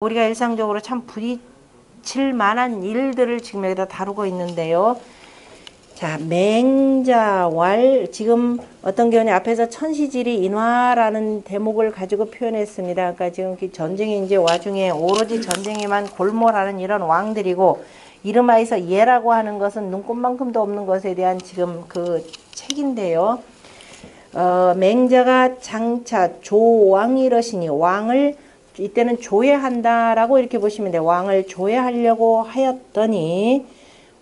우리가 일상적으로 참 부딪힐 만한 일들을 지금 여기다 다루고 있는데요. 자, 맹자왈 지금 어떤 경우는 앞에서 천시질이 인화라는 대목을 가지고 표현했습니다. 그러니까 지금 그 전쟁이 이제 와중에 오로지 전쟁에만 골몰하는 이런 왕들이고 이름하여서 예라고 하는 것은 눈꽃만큼도 없는 것에 대한 지금 그 책인데요. 어, 맹자가 장차 조왕이러시니 왕을 이때는 조회한다라고 이렇게 보시면 돼요. 왕을 조회하려고 하였더니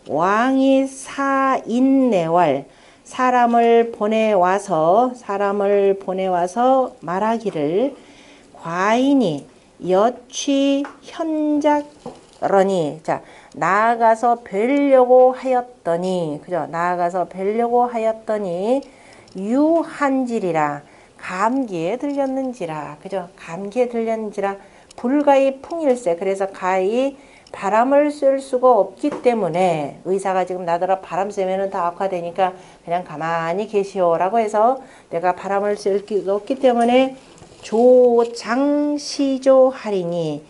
왕이 사인내왈 사람을 보내와서 사람을 보내와서 말하기를 과인이 여취 현작러니 자 나아가서 뵈려고 하였더니 그죠 나아가서 뵈려고 하였더니 유한질이라 감기에 들렸는지라 그죠? 감기에 들렸는지라 불가히 풍일세. 그래서 가히 바람을 쐴 수가 없기 때문에 의사가 지금 나더러 바람 쐬면은 다 악화되니까 그냥 가만히 계시오라고 해서 내가 바람을 쐴수 없기 때문에 조장시조하리니.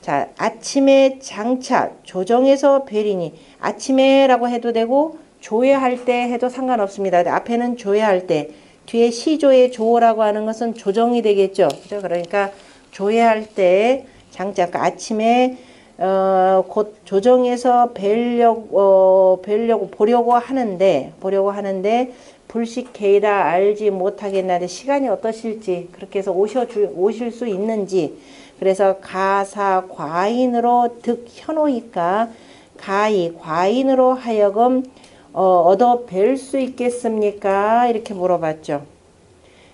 자 아침에 장차 조정에서 뵈리니. 아침에라고 해도 되고 조회할 때 해도 상관없습니다. 앞에는 조회할 때 뒤에 시조의 조라고 하는 것은 조정이 되겠죠. 그죠? 그러니까 조회할 때 장자 그러니까 아침에 어, 곧 조정해서 뵈려고 어, 뵈려고 보려고 하는데 보려고 하는데 불식케이라 알지 못하겠나데 시간이 어떠실지 그렇게 해서 오셔 주, 오실 수 있는지 그래서 가사 과인으로 득 현오이까 가히 과인으로 하여금 어, 얻어 뵐 수 있겠습니까? 이렇게 물어봤죠.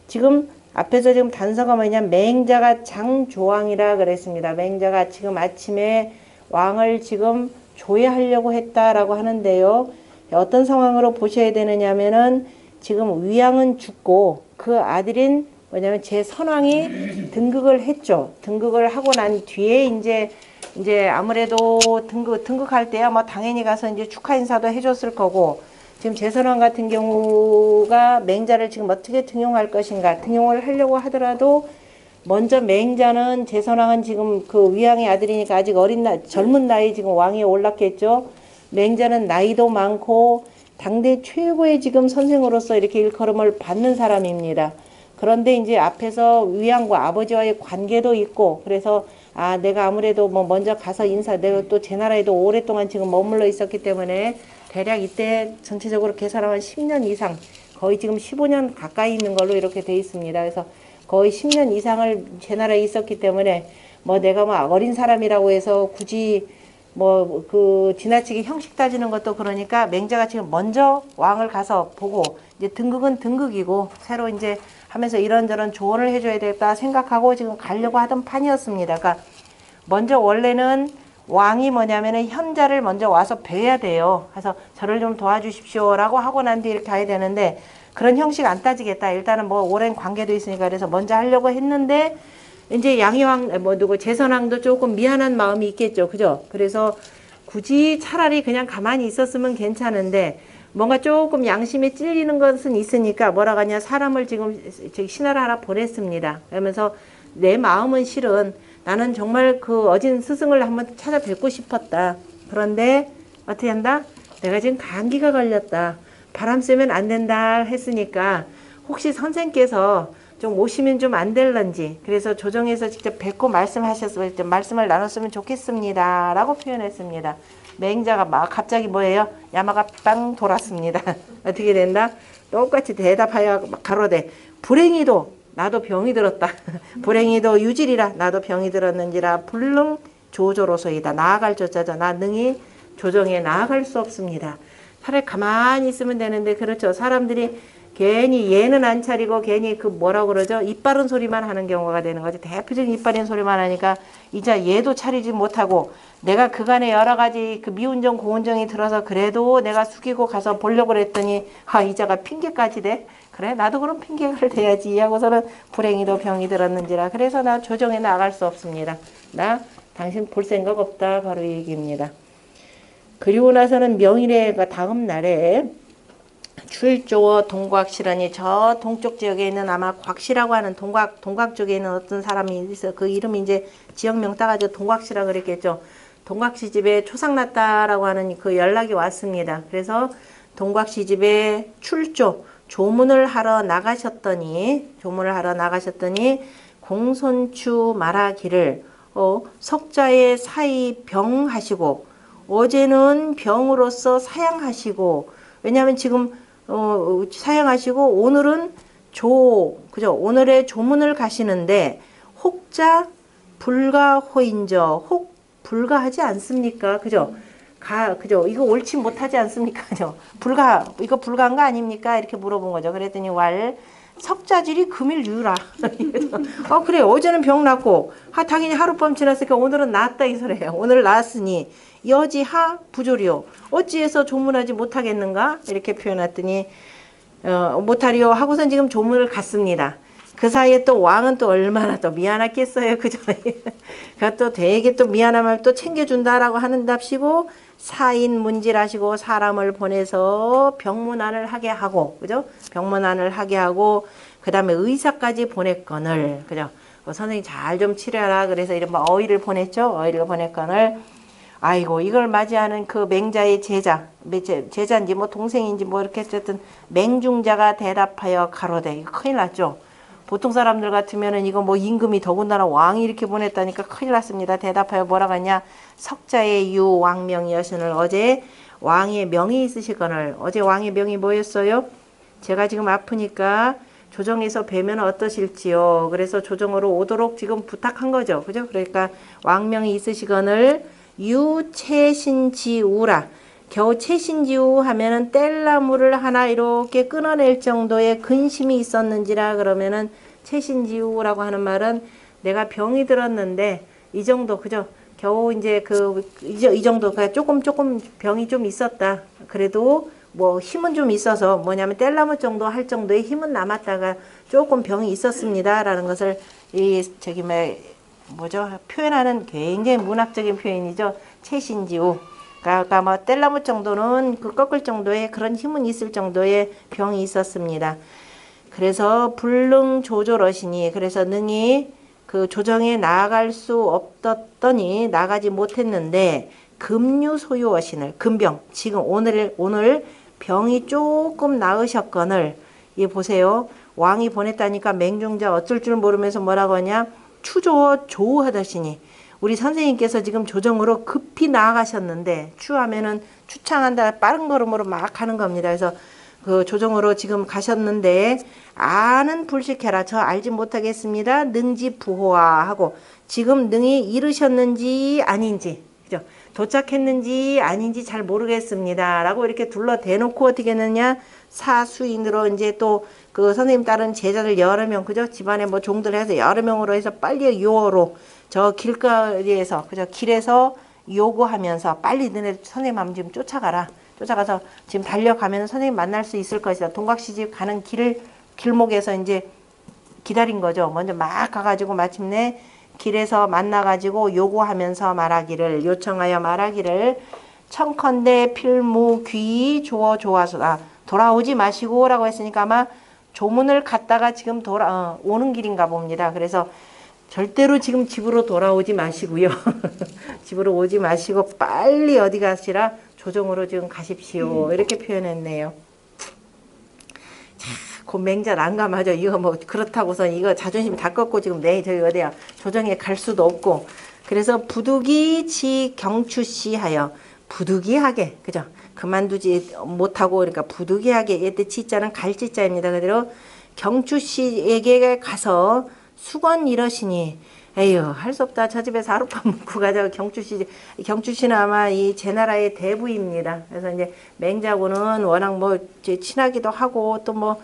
지금 앞에서 지금 단서가 뭐냐 맹자가 장조왕이라 그랬습니다. 맹자가 지금 아침에 왕을 지금 조회하려고 했다라고 하는데요. 어떤 상황으로 보셔야 되느냐면은 지금 위왕은 죽고 그 아들인 뭐냐면 제 선왕이 등극을 했죠. 등극을 하고 난 뒤에 이제 이제 아무래도 등극 등극할 때야 뭐 당연히 가서 이제 축하 인사도 해줬을 거고 지금 제선왕 같은 경우가 맹자를 지금 어떻게 등용할 것인가 등용을 하려고 하더라도 먼저 맹자는 제선왕은 지금 그 위왕의 아들이니까 아직 어린 나 젊은 나이 지금 왕위에 올랐겠죠. 맹자는 나이도 많고 당대 최고의 지금 선생으로서 이렇게 일컬음을 받는 사람입니다. 그런데 이제 앞에서 위왕과 아버지와의 관계도 있고 그래서 아 내가 아무래도 뭐 먼저 가서 인사 내가 또 제 나라에도 오랫동안 지금 머물러 있었기 때문에 대략 이때 전체적으로 계산하면 10년 이상 거의 지금 15년 가까이 있는 걸로 이렇게 돼 있습니다. 그래서 거의 10년 이상을 제 나라에 있었기 때문에 뭐 내가 뭐 어린 사람이라고 해서 굳이 뭐 그 지나치게 형식 따지는 것도 그러니까 맹자가 지금 먼저 왕을 가서 보고 이제 등극은 등극이고 새로 이제 하면서 이런저런 조언을 해줘야 되겠다 생각하고 지금 가려고 하던 판이었습니다. 그러니까 먼저 원래는 왕이 뭐냐면은 현자를 먼저 와서 뵈야 돼요. 그래서 저를 좀 도와주십시오라고 하고 난 뒤에 이렇게 가야 되는데 그런 형식 안 따지겠다. 일단은 뭐 오랜 관계도 있으니까 그래서 먼저 하려고 했는데 이제 양희왕 뭐 누구 재선왕도 조금 미안한 마음이 있겠죠. 그죠? 그래서 굳이 차라리 그냥 가만히 있었으면 괜찮은데 뭔가 조금 양심에 찔리는 것은 있으니까 뭐라 하냐 사람을 지금 신하를 하나 보냈습니다. 그러면서 내 마음은 실은 나는 정말 그 어진 스승을 한번 찾아뵙고 싶었다. 그런데 어떻게 한다? 내가 지금 감기가 걸렸다. 바람 쐬면 안 된다 했으니까 혹시 선생께서 좀 오시면 좀 안 될런지 그래서 조정에서 직접 뵙고 말씀하셨을 때 말씀을 나눴으면 좋겠습니다. 라고 표현했습니다. 맹자가 막 갑자기 뭐예요? 야마가 빵 돌았습니다. 어떻게 된다? 똑같이 대답하여 가로되 불행히도 나도 병이 들었다. 불행히도 유질이라 나도 병이 들었는지라 불능 조조로서이다. 나아갈 조자죠. 나 능히 조정에 나아갈 수 없습니다. 차라리 가만히 있으면 되는데 그렇죠. 사람들이 괜히 얘는 안 차리고 괜히 그 뭐라고 그러죠? 이빠른 소리만 하는 경우가 되는 거지. 대표적인 이빠른 소리만 하니까 이제 얘도 차리지 못하고 내가 그간에 여러 가지 그 미운정 고운정이 들어서 그래도 내가 숙이고 가서 보려고 그랬더니 아 이자가 핑계까지 돼. 그래 나도 그럼 핑계를 대야지 하고서는 불행히도 병이 들었는지라 그래서 나 조정에 나갈 수 없습니다. 나 당신 볼 생각 없다 바로 이 얘기입니다. 그리고 나서는 명일의 다음 날에 출조어 동곽시라니 저 동쪽 지역에 있는 아마 곽시라고 하는 동곽 동곽 쪽에 있는 어떤 사람이 있어 그 이름이 이제 지역명 따가지고 동곽시라 그랬겠죠. 동곽시 집에 초상 났다라고 하는 그 연락이 왔습니다. 그래서 동곽시 집에 출조 조문을 하러 나가셨더니 조문을 하러 나가셨더니 공손추 말하기를 어, 석자의 사이 병 하시고 어제는 병으로서 사양하시고 왜냐하면 지금 어, 사양하시고 오늘은 조 그죠? 오늘의 조문을 가시는데 혹자 불가호인저 혹 불가하지 않습니까? 그죠? 가 그죠? 이거 옳지 못하지 않습니까? 그죠? 불가 이거 불가한 거 아닙니까? 이렇게 물어본 거죠. 그랬더니 왈 석자질이 금일 유라. 어 그래 어제는 병 났고 하 당연히 하룻밤 지났으니까 오늘은 낫다 이 소리예요. 오늘 나았으니 여지하 부조리요 어찌해서 조문하지 못하겠는가 이렇게 표현했더니 어, 못하리요 하고선 지금 조문을 갔습니다. 그 사이에 또 왕은 또 얼마나 또 미안했겠어요. 그죠? 그또 되게 또 미안함을 또 챙겨준다라고 하는답시고 사인 문질하시고 사람을 보내서 병문안을 하게 하고 그죠? 병문안을 하게 하고 그 다음에 의사까지 보냈건을 그죠? 어, 선생님 잘 좀 치료하라 그래서 이른바 어의를 보냈죠. 어의를 보냈건을 아이고 이걸 맞이하는 그 맹자의 제자 제- 제자인지 뭐 동생인지 뭐 이렇게 어쨌든 맹중자가 대답하여 가로되 큰일 났죠 보통 사람들 같으면은 이거 뭐 임금이 더군다나 왕이 이렇게 보냈다니까 큰일 났습니다 대답하여 뭐라고 하냐 석자의 유 왕명이 여신을 어제 왕의 명이 있으시거늘 어제 왕의 명이 뭐였어요 제가 지금 아프니까 조정에서 뵈면 어떠실지요. 그래서 조정으로 오도록 지금 부탁한 거죠. 그죠? 그러니까 왕명이 있으시거늘 유채신지우라. 겨우 채신지우 하면은 뗄나무를 하나 이렇게 끊어낼 정도의 근심이 있었는지라 그러면은 채신지우라고 하는 말은 내가 병이 들었는데 이 정도 그죠? 겨우 이제 그 이 정도 그 조금 조금 병이 좀 있었다. 그래도 뭐 힘은 좀 있어서 뭐냐면 뗄나무 정도 할 정도의 힘은 남았다가 조금 병이 있었습니다라는 것을 이 저기 뭐 뭐죠? 표현하는 굉장히 문학적인 표현이죠. 채신지우 그러니까 뭐 뗄나무 정도는 그 꺾을 정도의 그런 힘은 있을 정도의 병이 있었습니다. 그래서 불능 조조러시니 그래서 능히 그 조정에 나아갈 수 없었더니 나가지 못했는데 금류 소유어신을 금병 지금 오늘 오늘 병이 조금 나으셨거늘 이 보세요. 왕이 보냈다니까 맹중자 어쩔 줄 모르면서 뭐라고 하냐 추조 조하다시니 우리 선생님께서 지금 조정으로 급히 나아가셨는데 추하면은 추창한다 빠른 걸음으로 막 하는 겁니다. 그래서 그 조정으로 지금 가셨는데 아는 불식해라 저 알지 못하겠습니다. 능지 부호화 하고 지금 능이 이르셨는지 아닌지 그죠? 도착했는지 아닌지 잘 모르겠습니다. 라고 이렇게 둘러 대놓고 어떻게 했느냐 사수인으로 이제 또 그 선생님 따른 제자들 여러 명 그죠? 집안에 뭐 종들 해서 여러 명으로 해서 빨리 요어로 저 길거리에서 그죠? 길에서 요구하면서 빨리 너네 선생님 한번 지금 쫓아가라. 쫓아가서 지금 달려가면 선생님 만날 수 있을 것이다. 동각시집 가는 길 길목에서 이제 기다린 거죠. 먼저 막 가가지고 마침내 길에서 만나가지고 요구하면서 말하기를 요청하여 말하기를 청컨대 필무 귀 조어 조화소다 돌아오지 마시고라고 했으니까 아마 조문을 갔다가 지금 돌아 어, 오는 길인가 봅니다. 그래서 절대로 지금 집으로 돌아오지 마시고요. 집으로 오지 마시고 빨리 어디 가시라 조정으로 지금 가십시오. 이렇게 표현했네요. 그 맹자 난감하죠. 이거 뭐 그렇다고서 이거 자존심 다 꺾고 지금 내 저기 어디야 조정에 갈 수도 없고 그래서 부득이 지 경추시하여 부득이하게 그죠? 그만두지 못하고 그러니까 부득이하게 얘때 지자는 갈지자입니다. 그대로 경추 씨에게 가서 수건 이러시니 에휴 할 수 없다 저 집에서 하룻밤 묵고 가자 경추 씨 경추 씨는 아마 이 제 나라의 대부입니다 그래서 이제 맹자고는 워낙 뭐 친하기도 하고 또 뭐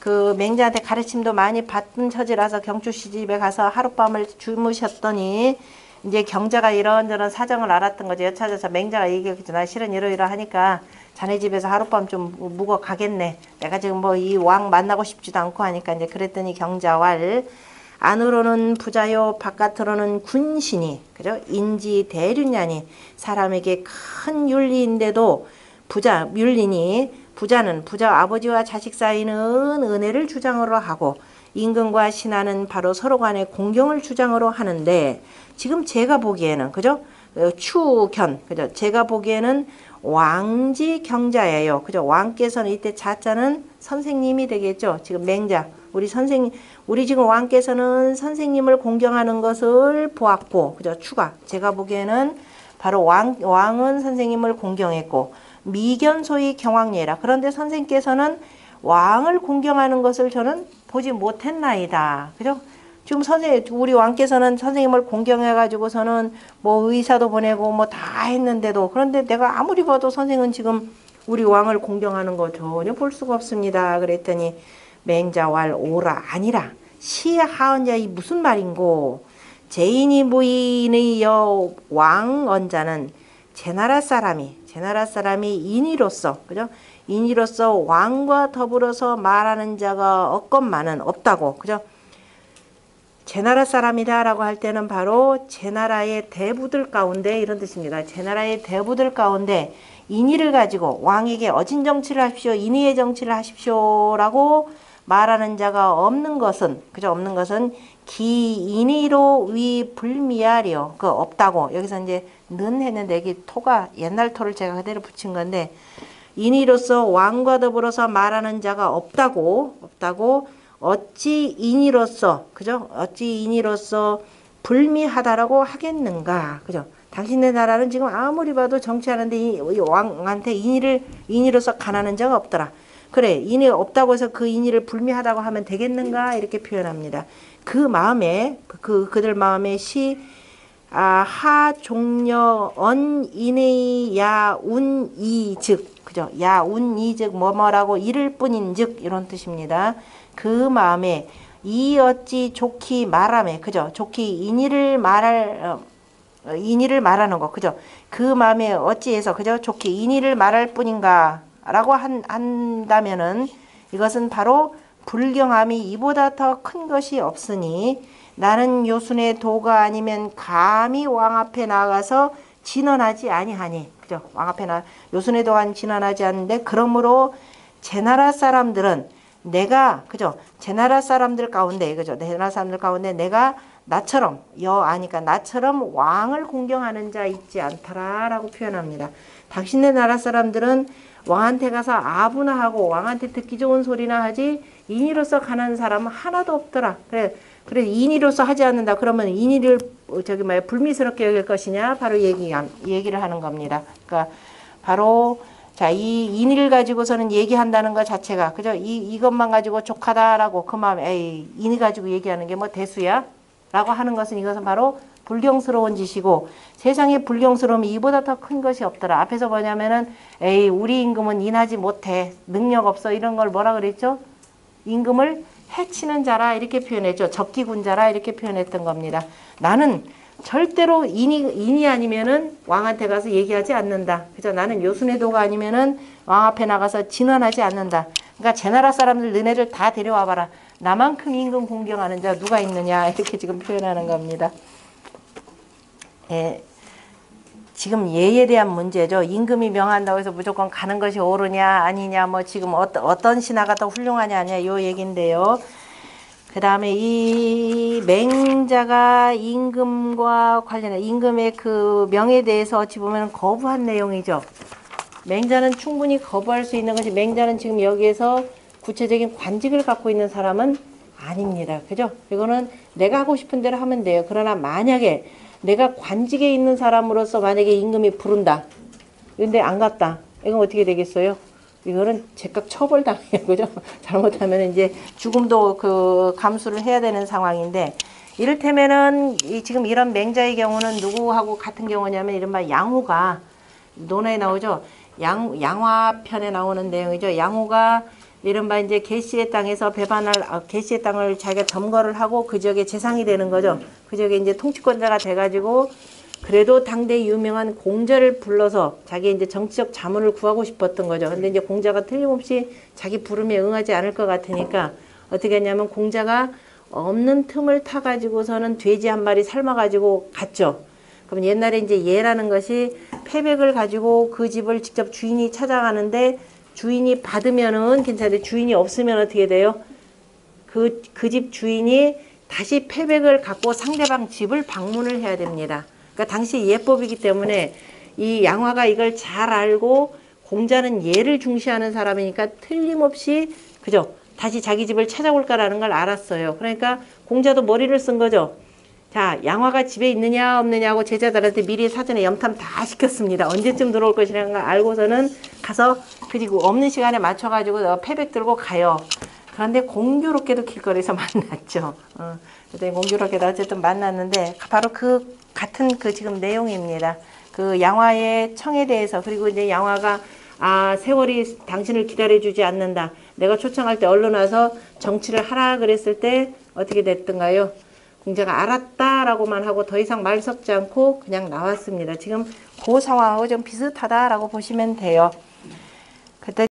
그 맹자한테 가르침도 많이 받은 처지라서 경추 씨 집에 가서 하룻밤을 주무셨더니 이제 경자가 이런저런 사정을 알았던 거죠. 여차저차 맹자가 얘기했죠. 나 실은 이러이러 하니까 자네 집에서 하룻밤 좀 묵어 가겠네. 내가 지금 뭐 이 왕 만나고 싶지도 않고 하니까 이제 그랬더니 경자왈 안으로는 부자요 바깥으로는 군신이 그죠? 인지 대륜냐니 사람에게 큰 윤리인데도 부자 윤리니 부자는 부자 아버지와 자식 사이는 은혜를 주장으로 하고 임금과 신하는 바로 서로 간의 공경을 주장으로 하는데 지금 제가 보기에는 그죠? 어, 추견 그죠? 제가 보기에는 왕지 경자예요. 그죠? 왕께서는 이때 자자는 선생님이 되겠죠. 지금 맹자 우리 선생님 우리 지금 왕께서는 선생님을 공경하는 것을 보았고 그죠? 추가 제가 보기에는 바로 왕 왕은 선생님을 공경했고 미견소위 경왕예라. 그런데 선생께서는 왕을 공경하는 것을 저는 보지 못했나이다. 그죠? 지금 선생 우리 왕께서는 선생님을 공경해 가지고서는 뭐 의사도 보내고 뭐 다 했는데도 그런데 내가 아무리 봐도 선생은 지금 우리 왕을 공경하는 거 전혀 볼 수가 없습니다. 그랬더니 맹자왈 오라 아니라 시하언자 이 무슨 말인고 제인이 부인의 여 왕 언자는 제 나라 사람이 제 나라 사람이 인이로서 그죠? 인이로서 왕과 더불어서 말하는 자가 없건만은 없다고 그죠? 제 나라 사람이다 라고 할 때는 바로 제 나라의 대부들 가운데 이런 뜻입니다. 제 나라의 대부들 가운데 인의를 가지고 왕에게 어진 정치를 하십시오. 인의의 정치를 하십시오 라고 말하는 자가 없는 것은 그죠? 없는 것은 기인의로 위 불미하리요. 그 없다고 여기서 이제 는 했는데 여기 토가 옛날 토를 제가 그대로 붙인 건데 인의로서 왕과 더불어서 말하는 자가 없다고 없다고 어찌 인이로서 그죠? 어찌 인이로서 불미하다라고 하겠는가 그죠? 당신네 나라는 지금 아무리 봐도 정치하는데 이 왕한테 인의를 인의로서 가난한 자가 없더라. 그래 인이 없다고 해서 그 인의를 불미하다고 하면 되겠는가 이렇게 표현합니다. 그 마음에 그 그들 마음에 시 아, 하 종려 언인의 야운이 즉 그죠? 야운이 즉 뭐뭐라고 이를 뿐인 즉 이런 뜻입니다. 그 마음에 이 어찌 좋기 말함에 그죠? 좋기 인의를 말할 어, 인의를 말하는 거 그죠? 그 마음에 어찌해서 그죠? 좋기 인의를 말할 뿐인가라고 한, 한다면은 이것은 바로 불경함이 이보다 더 큰 것이 없으니 나는 요순의 도가 아니면 감히 왕 앞에 나가서 진언하지 아니하니 그죠? 왕 앞에 나 요순의 도가 진언하지 않는데 그러므로 제 나라 사람들은 내가 그죠? 제 나라 사람들 가운데 그죠? 내 나라 사람들 가운데 내가 나처럼 여 아니까 나처럼 왕을 공경하는 자 있지 않더라라고 표현합니다. 당신네 나라 사람들은 왕한테 가서 아부나 하고 왕한테 듣기 좋은 소리나 하지 인의로서 가는 사람은 하나도 없더라. 그래 그래 인의로서 하지 않는다. 그러면 인의를 저기 뭐야 불미스럽게 여길 것이냐? 바로 얘기 얘기를 하는 겁니다. 그러니까 바로 자, 이 인의를 가지고서는 얘기한다는 것 자체가 그죠? 이 이것만 가지고 족하다라고 그 마음에 에이 인의 가지고 얘기하는 게 뭐 대수야? 라고 하는 것은 이것은 바로 불경스러운 짓이고 세상에 불경스러움이 이보다 더 큰 것이 없더라. 앞에서 뭐냐면은 에이 우리 임금은 인하지 못해 능력 없어 이런 걸 뭐라 그랬죠? 임금을 해치는 자라 이렇게 표현했죠. 적기군 자라 이렇게 표현했던 겁니다. 나는 절대로 인이, 인이 아니면은 왕한테 가서 얘기하지 않는다. 그죠? 나는 요순의도가 아니면은 왕 앞에 나가서 진언하지 않는다. 그러니까 제 나라 사람들 너네를 다 데려와 봐라. 나만큼 임금 공경하는 자 누가 있느냐 이렇게 지금 표현하는 겁니다. 예, 지금 예에 대한 문제죠. 임금이 명한다고 해서 무조건 가는 것이 옳으냐 아니냐 뭐 지금 어떤 어떤 신하가 더 훌륭하냐 아니냐 요 얘긴데요. 그 다음에 이 맹자가 임금과 관련해 임금의 그 명에 대해서 어찌 보면 거부한 내용이죠. 맹자는 충분히 거부할 수 있는 것이 맹자는 지금 여기에서 구체적인 관직을 갖고 있는 사람은 아닙니다. 그죠? 이거는 내가 하고 싶은 대로 하면 돼요. 그러나 만약에 내가 관직에 있는 사람으로서 만약에 임금이 부른다. 근데 안 갔다. 이건 어떻게 되겠어요? 이거는 제각 처벌당해요. 그죠? 잘못하면 이제 죽음도 그 감수를 해야 되는 상황인데 이를테면은 이 지금 이런 맹자의 경우는 누구하고 같은 경우냐면 이른바 양후가 논에 나오죠. 양, 양화편에 나오는 내용이죠. 양후가 이른바 이제 개시의 땅에서 배반할 아, 개시의 땅을 자기가 점거를 하고 그 지역에 재상이 되는 거죠. 그 지역에 이제 통치권자가 돼가지고 그래도 당대 유명한 공자를 불러서 자기 이제 정치적 자문을 구하고 싶었던 거죠. 근데 이제 공자가 틀림없이 자기 부름에 응하지 않을 것 같으니까 어떻게 했냐면 공자가 없는 틈을 타가지고서는 돼지 한 마리 삶아가지고 갔죠. 그럼 옛날에 이제 예라는 것이 패백을 가지고 그 집을 직접 주인이 찾아가는데 주인이 받으면은 괜찮은데 주인이 없으면 어떻게 돼요? 그 그 집 주인이 다시 패백을 갖고 상대방 집을 방문을 해야 됩니다. 그러니까 당시 예법이기 때문에 이 양화가 이걸 잘 알고 공자는 예를 중시하는 사람이니까 틀림없이 그죠? 다시 자기 집을 찾아올까라는 걸 알았어요. 그러니까 공자도 머리를 쓴 거죠. 자, 양화가 집에 있느냐 없느냐고 제자들한테 미리 사전에 염탐 다 시켰습니다. 언제쯤 들어올 것이라는 걸 알고서는 가서 그리고 없는 시간에 맞춰가지고 패백 들고 가요. 그런데 공교롭게도 길거리에서 만났죠. 어, 공교롭게도 어쨌든 만났는데 바로 그 같은 그 지금 내용입니다. 그 양화의 청에 대해서 그리고 이제 양화가 아 세월이 당신을 기다려주지 않는다. 내가 초청할 때 얼른 와서 정치를 하라 그랬을 때 어떻게 됐던가요? 공자가 알았다라고만 하고 더 이상 말 섞지 않고 그냥 나왔습니다. 지금 그 상황하고 좀 비슷하다라고 보시면 돼요. 그때